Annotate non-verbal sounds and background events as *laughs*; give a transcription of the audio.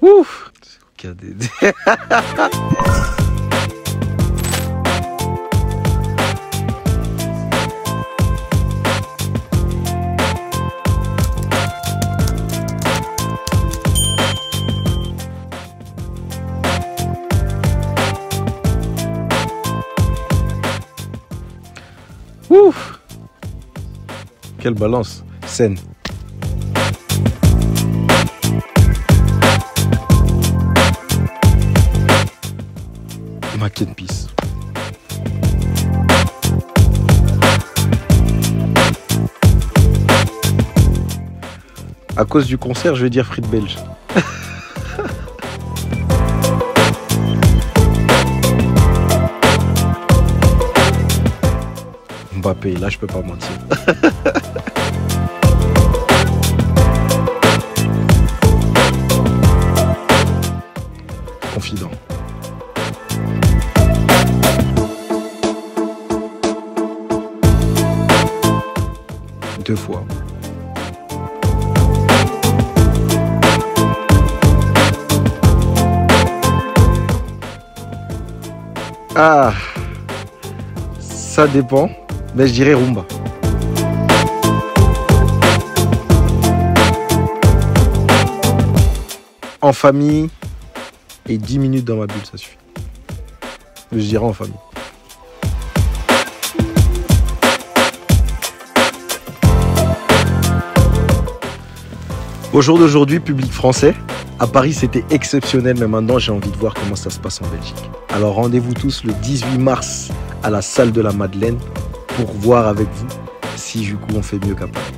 Ouf. Ouf Quelle balance Saine. Mac and Peace. À cause du concert, je vais dire frites belges. *laughs* Mbappé, là je peux pas mentir. *laughs* Confident. Fois. Ah, ça dépend, mais je dirais Rumba. En famille et 10 minutes dans ma bulle, ça suffit. Je dirais en famille. Au jour d'aujourd'hui, public français, à Paris c'était exceptionnel, mais maintenant j'ai envie de voir comment ça se passe en Belgique. Alors rendez-vous tous le 18 mars à la salle de la Madeleine pour voir avec vous si du coup on fait mieux qu'à Paris.